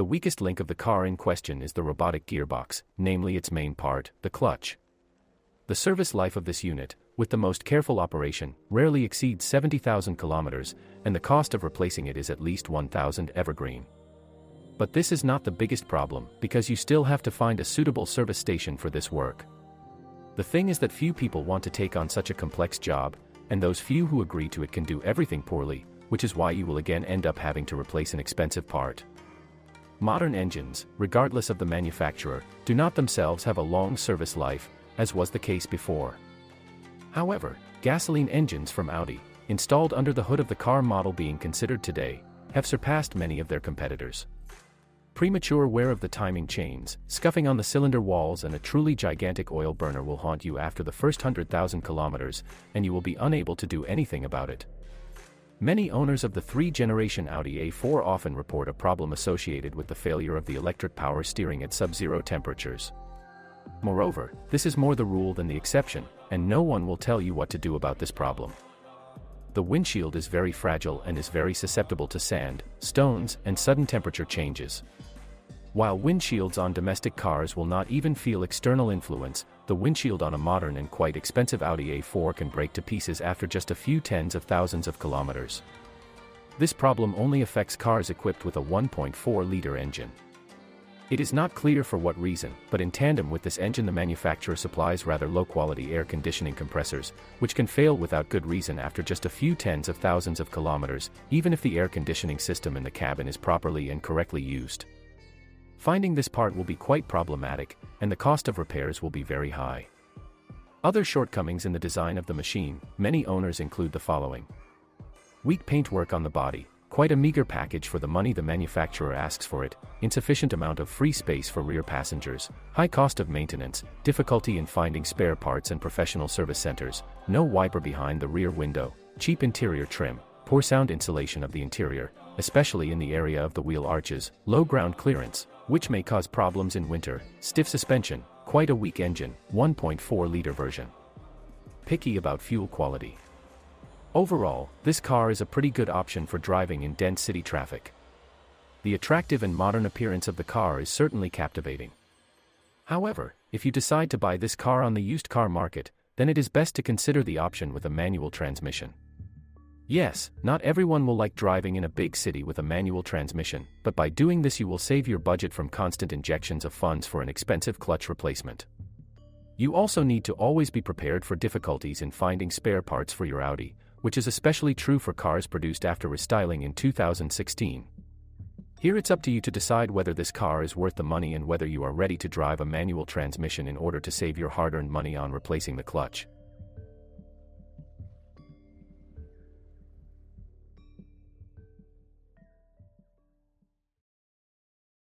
the weakest link of the car in question is the robotic gearbox, namely its main part, the clutch. The service life of this unit, with the most careful operation, rarely exceeds 70,000 kilometers, and the cost of replacing it is at least 1,000 evergreen. But this is not the biggest problem, because you still have to find a suitable service station for this work. The thing is that few people want to take on such a complex job, and those few who agree to it can do everything poorly, which is why you will again end up having to replace an expensive part. Modern engines, regardless of the manufacturer, do not themselves have a long service life, as was the case before. However, gasoline engines from Audi, installed under the hood of the car model being considered today, have surpassed many of their competitors. Premature wear of the timing chains, scuffing on the cylinder walls and a truly gigantic oil burner will haunt you after the first 100,000 kilometers, and you will be unable to do anything about it. Many owners of the three-generation Audi A4 often report a problem associated with the failure of the electric power steering at sub-zero temperatures. Moreover, this is more the rule than the exception, and no one will tell you what to do about this problem. The windshield is very fragile and is very susceptible to sand, stones, and sudden temperature changes. While windshields on domestic cars will not even feel external influence, the windshield on a modern and quite expensive Audi A4 can break to pieces after just a few tens of thousands of kilometers. This problem only affects cars equipped with a 1.4-liter engine. It is not clear for what reason, but in tandem with this engine the manufacturer supplies rather low-quality air conditioning compressors, which can fail without good reason after just a few tens of thousands of kilometers, even if the air conditioning system in the cabin is properly and correctly used. Finding this part will be quite problematic, and the cost of repairs will be very high. Other shortcomings in the design of the machine, many owners include the following. Weak paintwork on the body, Quite a meager package for the money the manufacturer asks for it, insufficient amount of free space for rear passengers, high cost of maintenance, difficulty in finding spare parts and professional service centers, no wiper behind the rear window, cheap interior trim, poor sound insulation of the interior, especially in the area of the wheel arches, low ground clearance, which may cause problems in winter, stiff suspension, quite a weak engine, 1.4-liter version. Picky about fuel quality. Overall, this car is a pretty good option for driving in dense city traffic. The attractive and modern appearance of the car is certainly captivating. However, if you decide to buy this car on the used car market, then it is best to consider the option with a manual transmission. Yes, not everyone will like driving in a big city with a manual transmission, but by doing this you will save your budget from constant injections of funds for an expensive clutch replacement. You also need to always be prepared for difficulties in finding spare parts for your Audi, which is especially true for cars produced after restyling in 2016. Here it's up to you to decide whether this car is worth the money and whether you are ready to drive a manual transmission in order to save your hard-earned money on replacing the clutch.